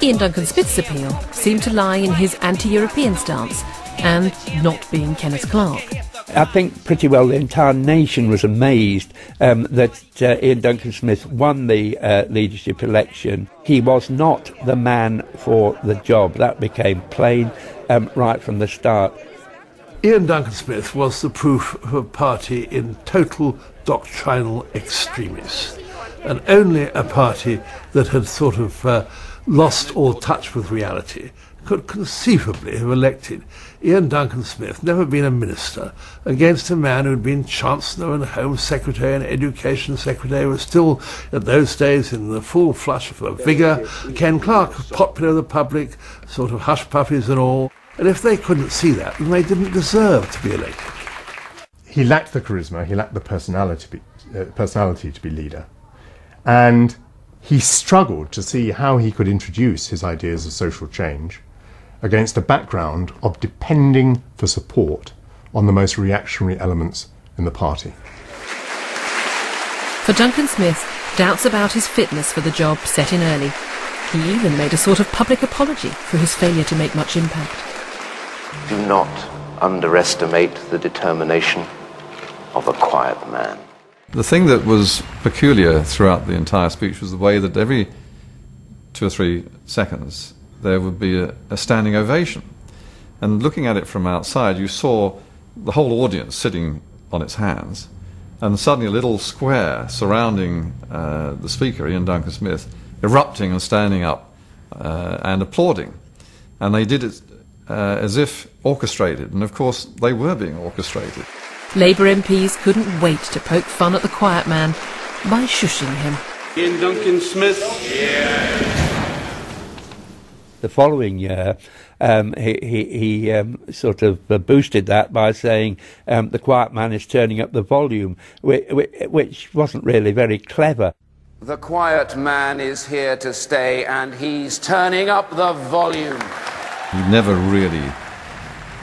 Iain Duncan Smith's appeal seemed to lie in his anti-European stance and not being Kenneth Clarke. I think pretty well the entire nation was amazed um, that uh, Iain Duncan Smith won the uh, leadership election. He was not the man for the job. That became plain um, right from the start. Iain Duncan Smith was the proof of a party in total doctrinal extremis, and only a party that had sort of uh, lost all touch with reality could conceivably have elected Iain Duncan Smith, never been a minister, against a man who'd been Chancellor and Home Secretary and Education Secretary, was still, at those days, in the full flush of vigour. Ken Clarke, popular with the public, sort of hush puppies and all. And if they couldn't see that, then they didn't deserve to be elected. He lacked the charisma, he lacked the personality to be, uh, personality to be leader. And he struggled to see how he could introduce his ideas of social change against a background of depending for support on the most reactionary elements in the party. For Duncan Smith, doubts about his fitness for the job set in early. He even made a sort of public apology for his failure to make much impact. Do not underestimate the determination of a quiet man. The thing that was peculiar throughout the entire speech was the way that every two or three seconds there would be a, a standing ovation. And looking at it from outside, you saw the whole audience sitting on its hands, and suddenly a little square surrounding uh, the speaker, Iain Duncan Smith, erupting and standing up uh, and applauding. And they did it uh, as if orchestrated, and of course they were being orchestrated. Labour MPs couldn't wait to poke fun at the quiet man by shushing him. Iain Duncan Smith. Yeah the following year, um, he, he, he um, sort of uh, boosted that by saying um, the quiet man is turning up the volume, which, which wasn't really very clever. The quiet man is here to stay, and he's turning up the volume. He never really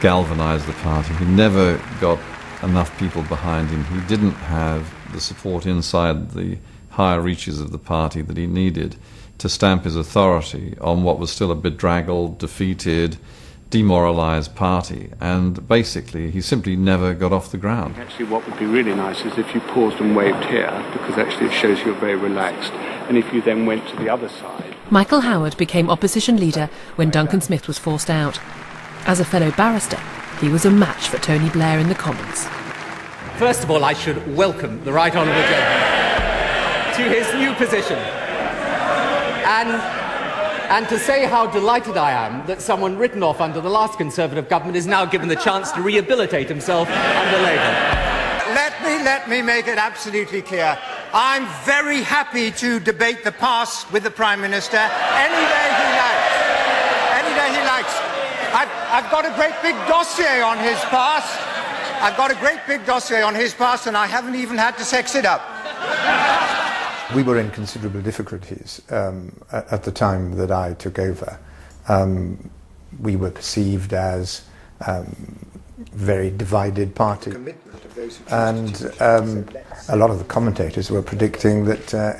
galvanized the party. He never got enough people behind him. He didn't have the support inside the higher reaches of the party that he needed to stamp his authority on what was still a bedraggled, defeated, demoralized party. And basically, he simply never got off the ground. Actually, what would be really nice is if you paused and waved here, because actually it shows you're very relaxed. And if you then went to the other side. Michael Howard became opposition leader when Duncan Smith was forced out. As a fellow barrister, he was a match for Tony Blair in the Commons. First of all, I should welcome the Right Honourable gentleman to his new position and and to say how delighted I am that someone written off under the last Conservative government is now given the chance to rehabilitate himself under Labour. Let me, let me make it absolutely clear. I'm very happy to debate the past with the Prime Minister any day he likes. Any day he likes. I've, I've got a great big dossier on his past. I've got a great big dossier on his past, and I haven't even had to sex it up. We were in considerable difficulties um, at, the time that I took over. Um, we were perceived as um, very divided party. And um, a lot of the commentators were predicting that uh,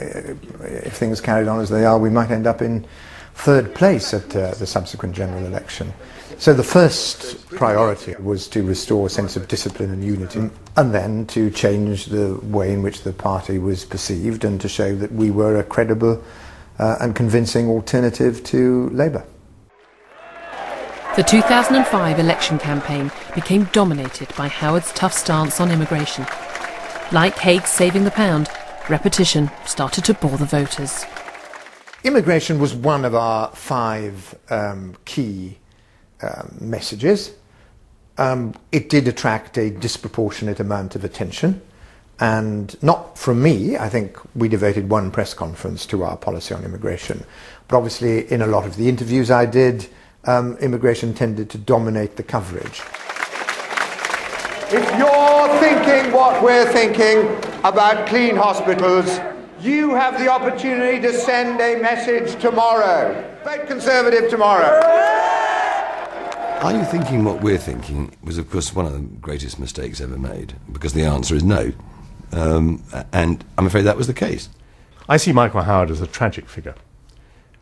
if things carried on as they are, we might end up in third place at uh, the subsequent general election. So the first priority was to restore a sense of discipline and unity, and then to change the way in which the party was perceived and to show that we were a credible uh, and convincing alternative to Labour. The 2005 election campaign became dominated by Howard's tough stance on immigration. Like Hague's saving the pound, repetition started to bore the voters. Immigration was one of our five um, key um, messages. Um, it did attract a disproportionate amount of attention, and not from me. I think we devoted one press conference to our policy on immigration, but obviously, in a lot of the interviews I did, um, immigration tended to dominate the coverage. If you're thinking what we're thinking about clean hospitals, you have the opportunity to send a message tomorrow. Vote Conservative tomorrow. Are you thinking what we're thinking was, of course, one of the greatest mistakes ever made? Because the answer is no. Um, and I'm afraid that was the case. I see Michael Howard as a tragic figure,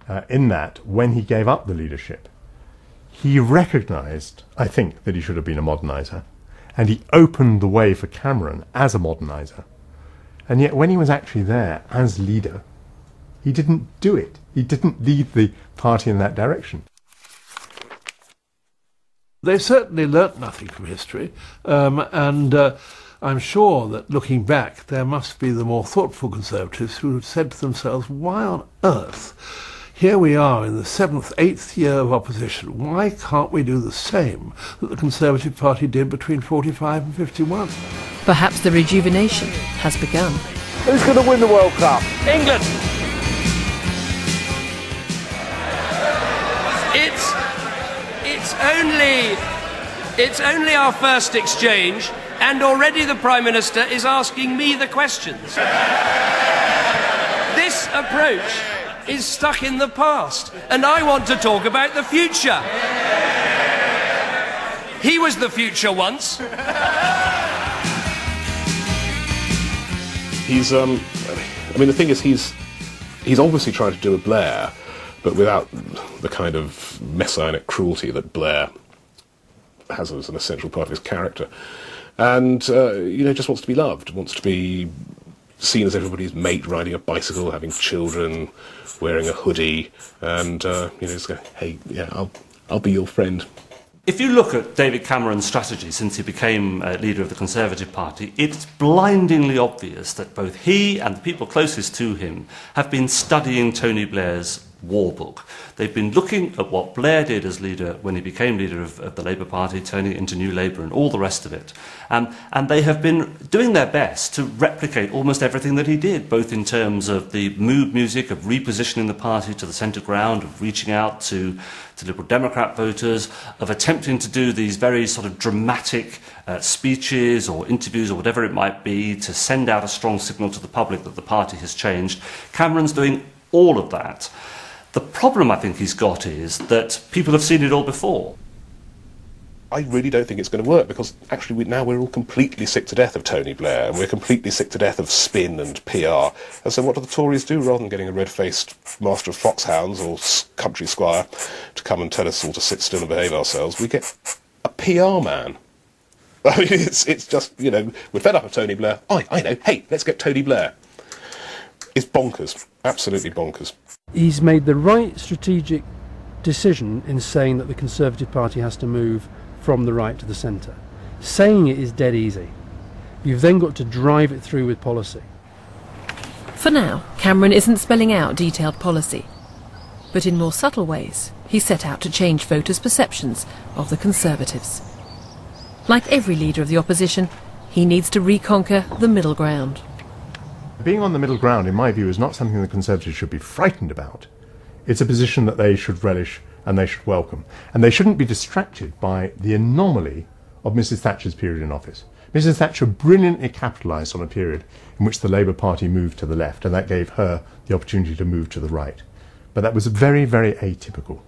uh, in that when he gave up the leadership, he recognised, I think, that he should have been a moderniser, and he opened the way for Cameron as a moderniser. And yet, when he was actually there as leader, he didn't do it. He didn't lead the party in that direction. They certainly learnt nothing from history, um, and uh, I'm sure that looking back, there must be the more thoughtful Conservatives who have said to themselves, why on earth here we are in the seventh, eighth year of opposition. Why can't we do the same that the Conservative Party did between 45 and 51? Perhaps the rejuvenation has begun. Who's going to win the World Cup? England. It's it's only it's only our first exchange, and already the Prime Minister is asking me the questions. this approach is stuck in the past, and I want to talk about the future. He was the future once. He's, um, I mean, the thing is, he's he's obviously trying to do a Blair, but without the kind of messianic cruelty that Blair has as an essential part of his character. And, uh, you know, just wants to be loved, wants to be seen as everybody's mate riding a bicycle, having children, wearing a hoodie, and uh, you know, just go, hey, yeah, I'll, I'll be your friend. If you look at David Cameron's strategy since he became uh, leader of the Conservative Party, it's blindingly obvious that both he and the people closest to him have been studying Tony Blair's war book. They've been looking at what Blair did as leader when he became leader of, of the Labour Party, turning it into New Labour and all the rest of it. Um, and they have been doing their best to replicate almost everything that he did, both in terms of the mood music, of repositioning the party to the centre ground, of reaching out to, to Liberal Democrat voters, of attempting to do these very sort of dramatic uh, speeches or interviews or whatever it might be to send out a strong signal to the public that the party has changed. Cameron's doing all of that. The problem I think he's got is that people have seen it all before. I really don't think it's going to work because actually we, now we're all completely sick to death of Tony Blair and we're completely sick to death of spin and PR. And so what do the Tories do rather than getting a red-faced master of foxhounds or country squire to come and tell us all to sit still and behave ourselves? We get a PR man. (laughs) I mean, it's, it's just, you know, we're fed up of Tony Blair. I, I know, hey, let's get Tony Blair. It's bonkers, absolutely bonkers he's made the right strategic decision in saying that the Conservative Party has to move from the right to the centre. Saying it is dead easy. You've then got to drive it through with policy. For now, Cameron isn't spelling out detailed policy. But in more subtle ways, he set out to change voters' perceptions of the Conservatives. Like every leader of the opposition, he needs to reconquer the middle ground. Being on the middle ground, in my view, is not something the Conservatives should be frightened about. It's a position that they should relish and they should welcome. And they shouldn't be distracted by the anomaly of Mrs Thatcher's period in office. Mrs Thatcher brilliantly capitalised on a period in which the Labour Party moved to the left, and that gave her the opportunity to move to the right. But that was very, very atypical.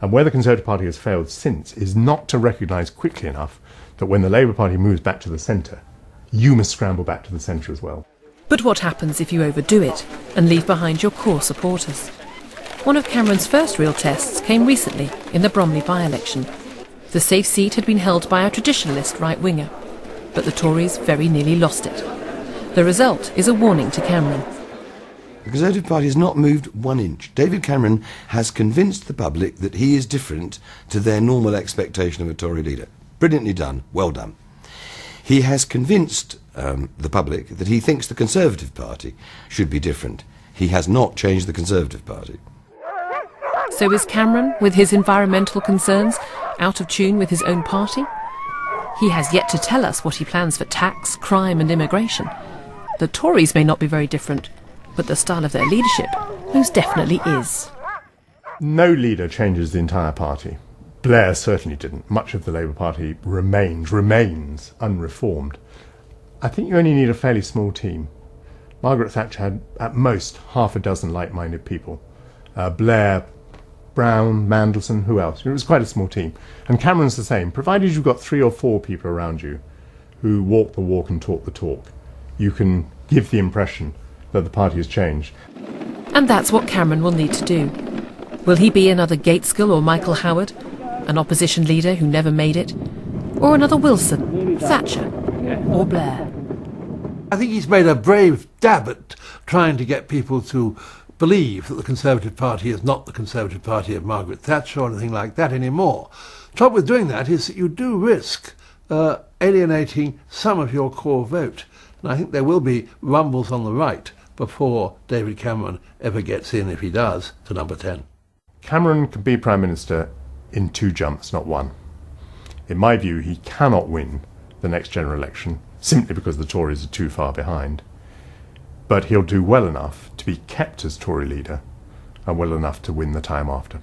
And where the Conservative Party has failed since is not to recognise quickly enough that when the Labour Party moves back to the centre, you must scramble back to the centre as well. But what happens if you overdo it and leave behind your core supporters? One of Cameron's first real tests came recently in the Bromley by election. The safe seat had been held by a traditionalist right winger, but the Tories very nearly lost it. The result is a warning to Cameron. The Conservative Party has not moved one inch. David Cameron has convinced the public that he is different to their normal expectation of a Tory leader. Brilliantly done. Well done. He has convinced um, the public that he thinks the Conservative Party should be different. He has not changed the Conservative Party. So is Cameron, with his environmental concerns, out of tune with his own party? He has yet to tell us what he plans for tax, crime, and immigration. The Tories may not be very different, but the style of their leadership most definitely is. No leader changes the entire party. Blair certainly didn't. Much of the Labour Party remains, remains unreformed. I think you only need a fairly small team. Margaret Thatcher had at most half a dozen like minded people. Uh, Blair, Brown, Mandelson, who else? It was quite a small team. And Cameron's the same. Provided you've got three or four people around you who walk the walk and talk the talk, you can give the impression that the party has changed. And that's what Cameron will need to do. Will he be another Gaitskell or Michael Howard, an opposition leader who never made it? Or another Wilson, Thatcher, or Blair? I think he's made a brave dab at trying to get people to believe that the Conservative Party is not the Conservative Party of Margaret Thatcher or anything like that anymore. Trouble with doing that is that you do risk uh, alienating some of your core vote. And I think there will be rumbles on the right before David Cameron ever gets in, if he does, to number 10. Cameron can be Prime Minister in two jumps, not one. In my view, he cannot win the next general election simply because the Tories are too far behind. But he'll do well enough to be kept as Tory leader and well enough to win the time after.